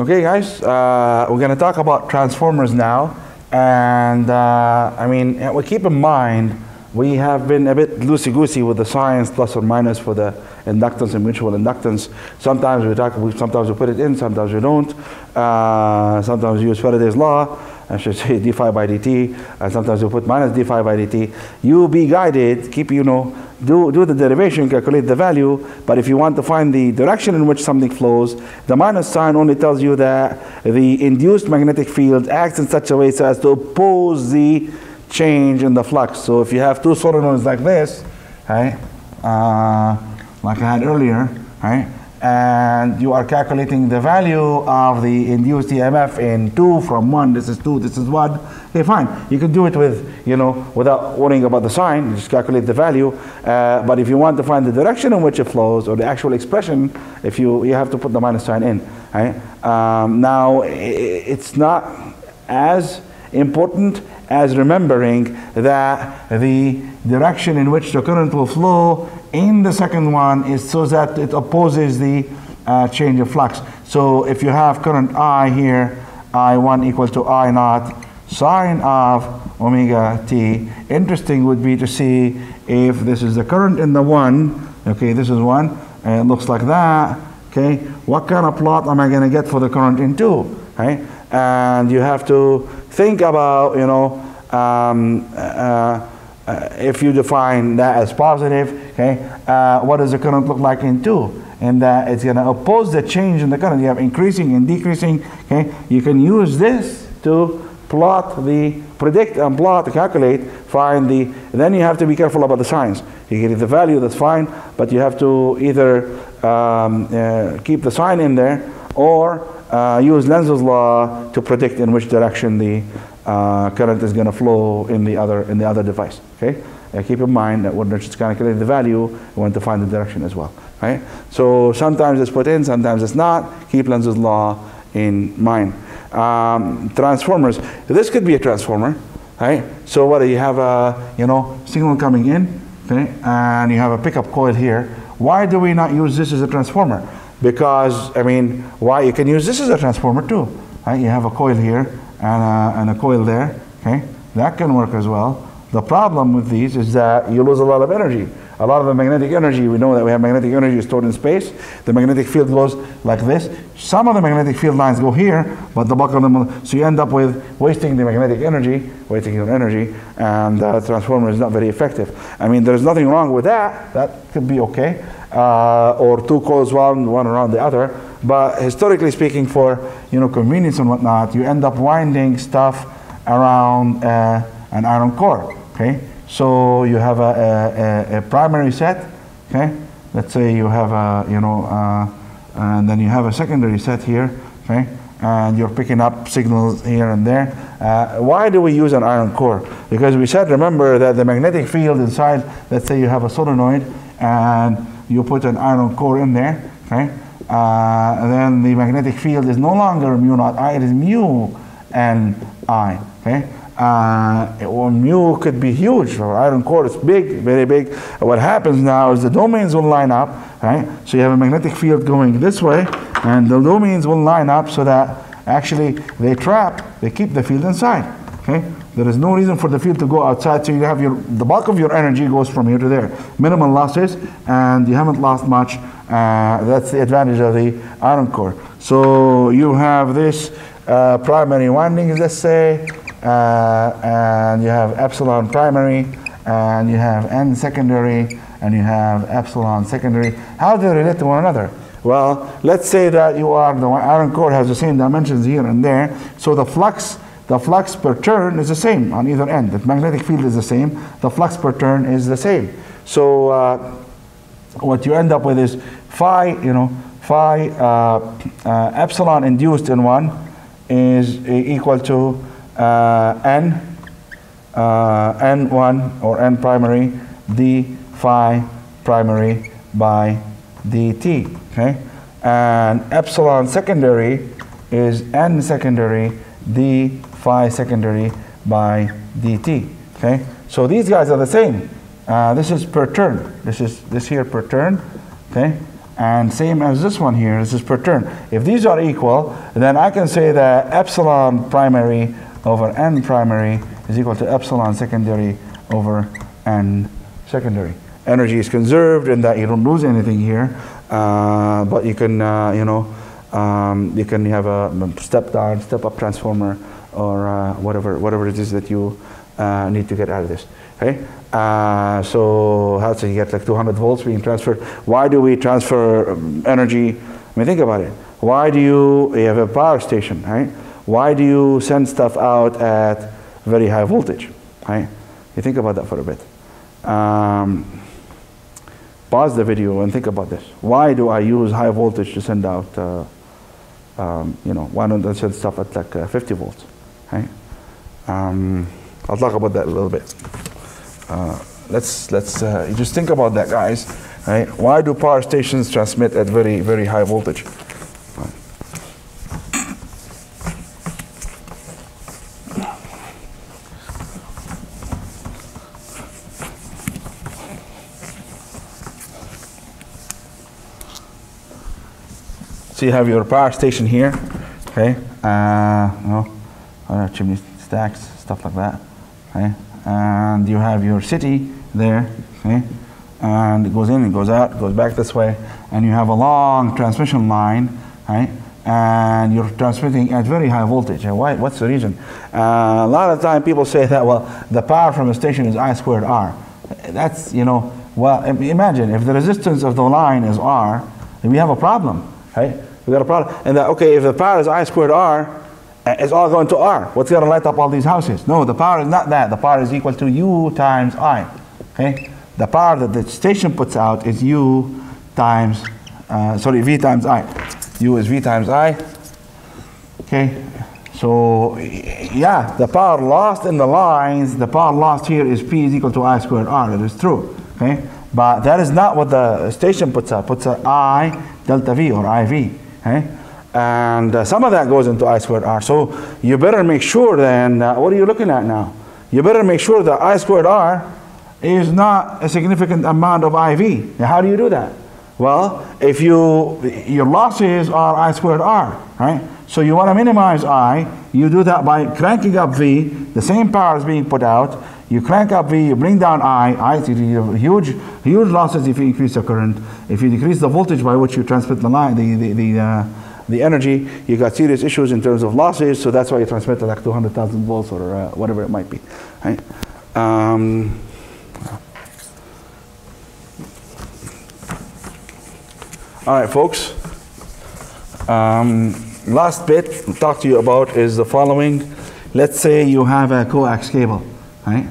Okay, guys, uh, we're going to talk about transformers now. And uh, I mean, we keep in mind we have been a bit loosey-goosey with the science plus or minus for the inductance and mutual inductance. Sometimes we talk, sometimes we put it in, sometimes we don't. Uh, sometimes we use Faraday's law, I should say d phi by dt, and sometimes we put minus d phi by dt. You be guided, keep, you know, do, do the derivation, calculate the value, but if you want to find the direction in which something flows, the minus sign only tells you that the induced magnetic field acts in such a way so as to oppose the change in the flux. So if you have two solenoids like this, right, uh, like I had earlier, right, and you are calculating the value of the induced EMF in 2 from 1, this is 2, this is 1, okay, fine. You can do it with, you know, without worrying about the sign, just calculate the value. Uh, but if you want to find the direction in which it flows or the actual expression, if you, you have to put the minus sign in, right? Um, now, it's not as important as remembering that the direction in which the current will flow in the second one is so that it opposes the uh, change of flux. So if you have current I here, I1 equal to I naught sine of omega t, interesting would be to see if this is the current in the one, okay, this is one, and it looks like that, okay, what kind of plot am I going to get for the current in two, right? And you have to think about, you know, um, uh, uh, if you define that as positive, okay, uh, what does the current look like in 2? And that it's going to oppose the change in the current. You have increasing and decreasing, okay? You can use this to plot the, predict and plot, calculate, find the, then you have to be careful about the signs. You get the value, that's fine, but you have to either um, uh, keep the sign in there or uh, use Lenz's law to predict in which direction the uh, current is going to flow in the other in the other device. Okay, uh, keep in mind that when just calculating the value, you want to find the direction as well. Right. So sometimes it's put in, sometimes it's not. Keep Lenz's law in mind. Um, transformers. This could be a transformer. Right. So what do you have a you know signal coming in? Okay, and you have a pickup coil here. Why do we not use this as a transformer? because I mean, why you can use this as a transformer too. Right? You have a coil here and a, and a coil there. Okay, that can work as well. The problem with these is that you lose a lot of energy. A lot of the magnetic energy, we know that we have magnetic energy stored in space. The magnetic field goes like this. Some of the magnetic field lines go here, but the bulk of them, so you end up with wasting the magnetic energy, wasting your energy, and the transformer is not very effective. I mean, there's nothing wrong with that. That could be okay uh, or two coils one, one around the other. But historically speaking, for you know convenience and whatnot, you end up winding stuff around uh, an iron core. Okay, so you have a, a, a, primary set. Okay, let's say you have a you know, uh, and then you have a secondary set here. Okay, and you're picking up signals here and there. Uh, why do we use an iron core? Because we said, remember that the magnetic field inside, let's say you have a solenoid, and you put an iron core in there, okay? Uh, then the magnetic field is no longer mu naught I, it is mu and I, okay? Uh, well, mu could be huge, or iron core is big, very big. What happens now is the domains will line up, right? So you have a magnetic field going this way, and the domains will line up so that actually they trap, they keep the field inside, okay? There is no reason for the field to go outside, so you have your the bulk of your energy goes from here to there. Minimal losses, and you haven't lost much. Uh, that's the advantage of the iron core. So you have this uh, primary windings, let's say, uh, and you have epsilon primary, and you have n secondary, and you have epsilon secondary. How do they relate to one another? Well, let's say that you are the iron core has the same dimensions here and there, so the flux the flux per turn is the same on either end. The magnetic field is the same. The flux per turn is the same. So uh, what you end up with is phi, you know, phi uh, uh, epsilon induced in one is equal to uh, n uh, n1 or n primary d phi primary by dt. Okay, and epsilon secondary is n secondary d phi secondary by dt. Okay, so these guys are the same. Uh, this is per turn. This is this here per turn. Okay, And same as this one here, this is per turn. If these are equal, then I can say that epsilon primary over n primary is equal to epsilon secondary over n secondary. Energy is conserved in that you don't lose anything here, uh, but you can, uh, you know, um, you can have a step down, step up transformer, or uh, whatever, whatever it is that you uh, need to get out of this. Okay, uh, so how to you get like 200 volts being transferred? Why do we transfer um, energy? I mean, think about it. Why do you, you have a power station, right? Why do you send stuff out at very high voltage, right? You think about that for a bit. Um, pause the video and think about this. Why do I use high voltage to send out, uh, um, you know, why don't I send stuff at like uh, 50 volts, right? Um, I'll talk about that a little bit. Uh, let's let's uh, just think about that, guys. Right? Why do power stations transmit at very very high voltage? So you have your power station here, okay? Uh, know, chimney stacks, stuff like that, okay? And you have your city there, okay? And it goes in, it goes out, it goes back this way, and you have a long transmission line, right? And you're transmitting at very high voltage. And why, what's the reason? Uh, a lot of time people say that, well, the power from the station is I squared R. That's, you know, well, imagine if the resistance of the line is R, then we have a problem, right? We got a problem. And that, okay, if the power is I squared R, it's all going to R. What's going to light up all these houses? No, the power is not that. The power is equal to U times I. Okay? The power that the station puts out is U times, uh, sorry, V times I. U is V times I. Okay? So, yeah, the power lost in the lines, the power lost here is P is equal to I squared R. That is true. Okay? But that is not what the station puts out. Puts out I delta V or IV. Okay? And uh, some of that goes into I squared R. So you better make sure then, uh, what are you looking at now? You better make sure that I squared R is not a significant amount of IV. Now, how do you do that? Well, if you, your losses are I squared R, right? So you want to minimize I, you do that by cranking up V, the same power is being put out, you crank up V, you bring down I, I huge, huge losses if you increase the current. If you decrease the voltage by which you transmit the line, the, the, the, uh, the energy, you got serious issues in terms of losses, so that's why you transmit like 200,000 volts or uh, whatever it might be. Right? Um, all right, folks. Um, last bit to talk to you about is the following. Let's say you have a coax cable, right?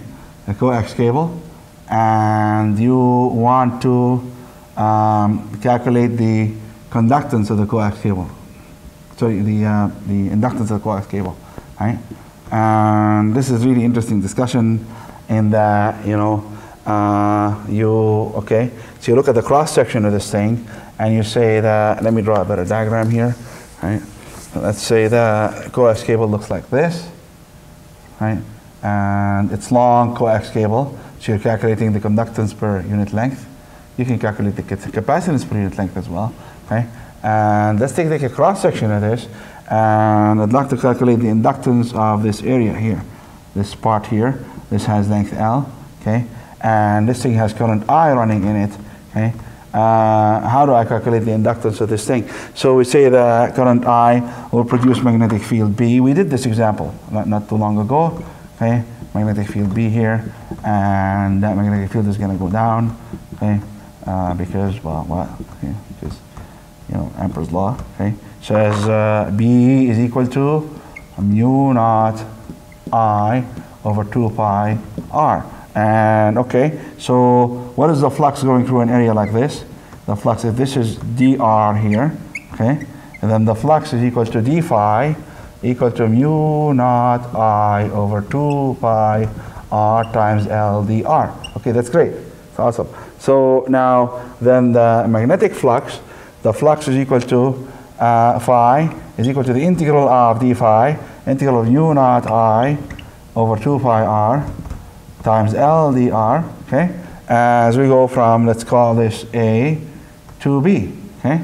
A coax cable, and you want to um, calculate the conductance of the coax cable. Sorry, the, uh, the inductance of the coax cable, right? And this is really interesting discussion in that, you know, uh, you, okay, so you look at the cross section of this thing and you say that, let me draw a better diagram here, right? let's say the coax cable looks like this, right? And it's long coax cable, so you're calculating the conductance per unit length. You can calculate the capacitance per unit length as well, okay? And let's take, take a cross section of this, and I'd like to calculate the inductance of this area here, this part here. This has length L, okay? And this thing has current I running in it, okay? uh, how do I calculate the inductance of this thing? So we say the current I will produce magnetic field B. We did this example not, not too long ago. Okay, magnetic field B here, and that magnetic field is going to go down. Okay, uh, because well, what? Okay, because you know Ampere's law. Okay, says uh, B is equal to mu naught I over 2 pi r. And okay, so what is the flux going through an area like this? The flux, if this is dr here, okay, and then the flux is equal to d phi equal to mu naught I over 2 pi r times L dr. Okay, that's great. That's awesome. So now then the magnetic flux, the flux is equal to uh, phi is equal to the integral of d phi, integral of mu naught I over 2 pi r times LDR, okay? As we go from, let's call this A to B, okay?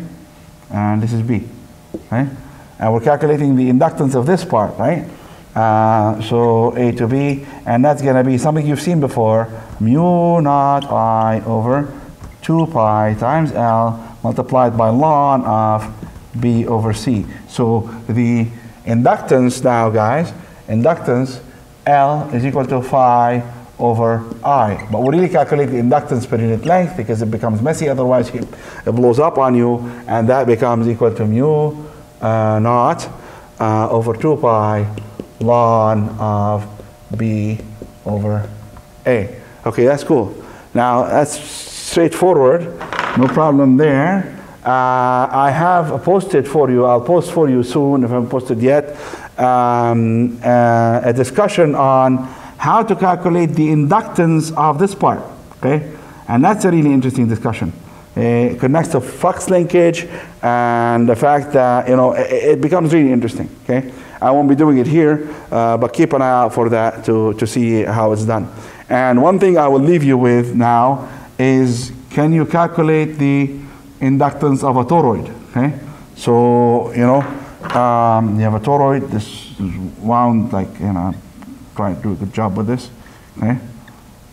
And this is B, right? And we're calculating the inductance of this part, right? Uh, so A to B, and that's going to be something you've seen before, mu naught I over 2 pi times L multiplied by ln of B over C. So the inductance now, guys, inductance L is equal to phi over I. But we really calculate the inductance per unit length because it becomes messy, otherwise it blows up on you, and that becomes equal to mu uh, naught uh, over 2 pi ln of B over A. Okay, that's cool. Now, that's straightforward, no problem there. Uh, I have posted for you, I'll post for you soon if I haven't posted yet, um, uh, a discussion on how to calculate the inductance of this part, okay? And that's a really interesting discussion. It connects to flux linkage and the fact that, you know, it, it becomes really interesting, okay? I won't be doing it here, uh, but keep an eye out for that to, to see how it's done. And one thing I will leave you with now is can you calculate the inductance of a toroid. Okay, so you know um, you have a toroid. This is wound like you know, try to do a good job with this. Okay,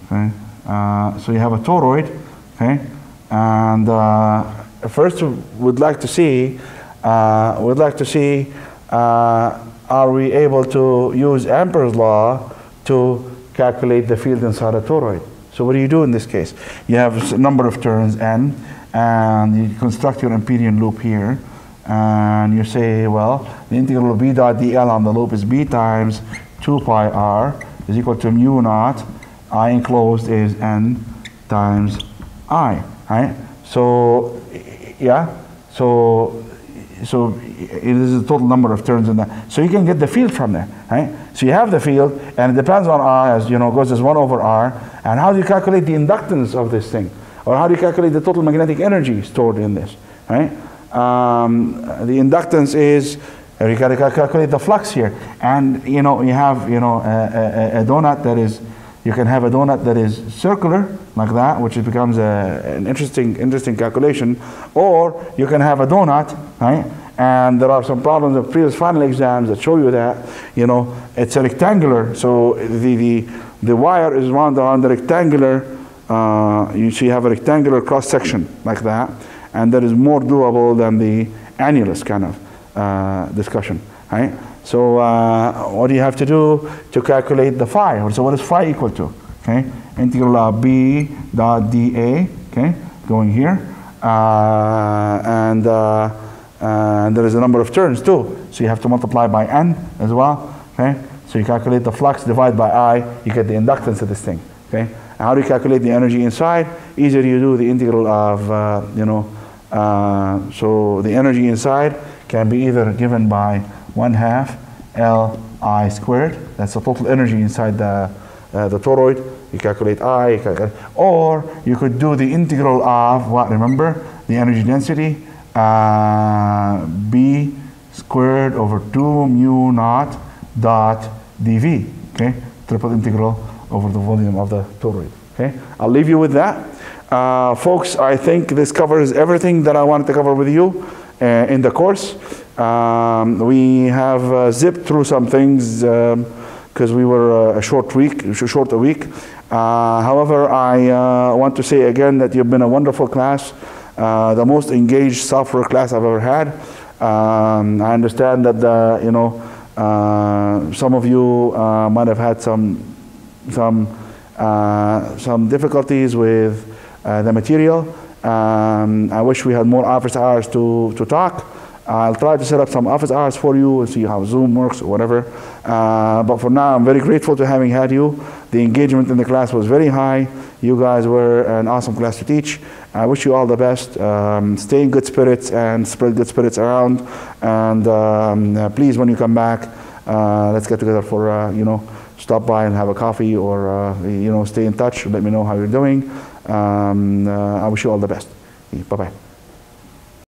okay. Uh, so you have a toroid. Okay, and uh, first we'd like to see uh, we'd like to see uh, are we able to use Ampere's law to calculate the field inside a toroid. So what do you do in this case? You have a number of turns n and you construct your Amperian loop here and you say well the integral of b dot dl on the loop is b times 2 pi r is equal to mu naught i enclosed is n times i right so yeah so so it is the total number of turns in that so you can get the field from there right so you have the field and it depends on r as you know goes as 1 over r and how do you calculate the inductance of this thing or how do you calculate the total magnetic energy stored in this, right? Um, the inductance is, you got to calculate the flux here. And, you know, you have, you know, a, a, a, donut that is, you can have a donut that is circular, like that, which becomes a, an interesting, interesting calculation. Or you can have a donut, right? And there are some problems of previous final exams that show you that, you know, it's a rectangular, so the, the, the wire is wound around the rectangular uh, you see you have a rectangular cross section like that, and that is more doable than the annulus kind of uh, discussion, right? So uh, what do you have to do to calculate the phi? So what is phi equal to? Okay, integral of b dot dA. Okay, going here, uh, and uh, and there is a number of turns too. So you have to multiply by n as well. Okay, so you calculate the flux, divide by i, you get the inductance of this thing. Okay, how do you calculate the energy inside? Either you do the integral of, uh, you know, uh, so the energy inside can be either given by 1 half L I squared, that's the total energy inside the, uh, the toroid, you calculate I, or you could do the integral of what, remember, the energy density, uh, B squared over 2 mu naught dot dV, okay, triple integral over the volume of the toroid. Okay, I'll leave you with that. Uh, folks, I think this covers everything that I wanted to cover with you in the course. Um, we have uh, zipped through some things because um, we were uh, a short week, short a week. Uh, however, I uh, want to say again that you've been a wonderful class, the most engaged software class I've ever had. Um, I understand that the, you know some of you might have had some some uh, some difficulties with uh, the material. Um, I wish we had more office hours to, to talk. I'll try to set up some office hours for you and see how Zoom works or whatever. Uh, but for now, I'm very grateful to having had you. The engagement in the class was very high. You guys were an awesome class to teach. I wish you all the best. Um, stay in good spirits and spread good spirits around. And um, please, when you come back, uh, let's get together for, uh, you know, stop by and have a coffee or uh, you know stay in touch let me know how you're doing um, uh, i wish you all the best. Bye bye